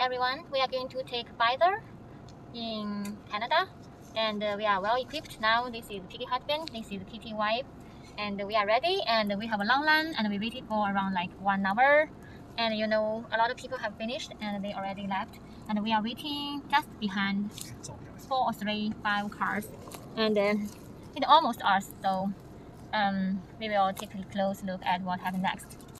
everyone. We are going to take Pfizer in Canada, and uh, we are well equipped now. This is Kitty husband. This is Kitty wife, and we are ready. And we have a long line, and we waited for around like one hour. And you know, a lot of people have finished, and they already left. And we are waiting just behind four or three, five cars, and uh, it's almost us. So um, we will take a close look at what happened next.